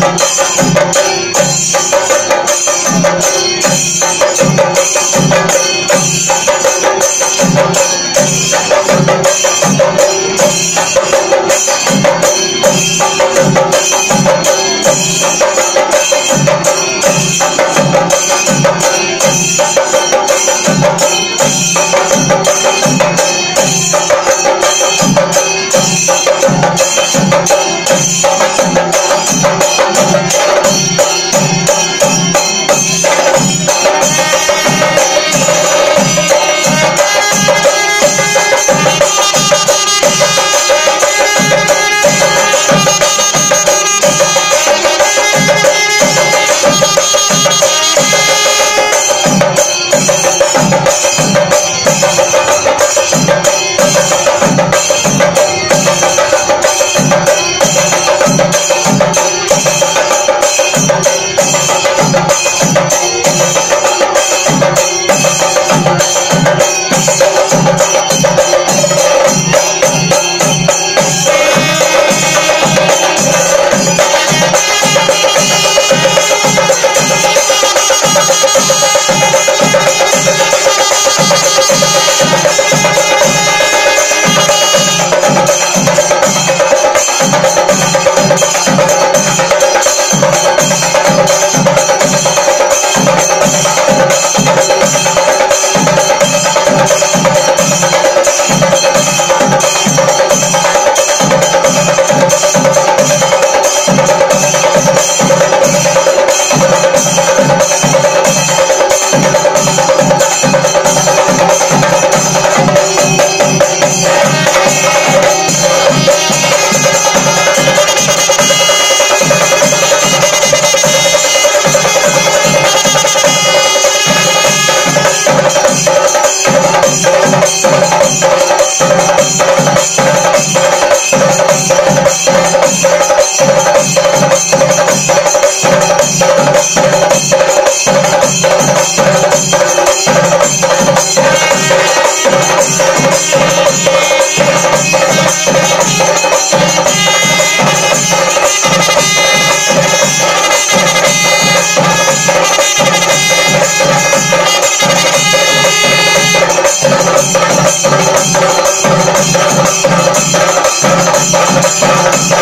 ¡Gracias! Thank you.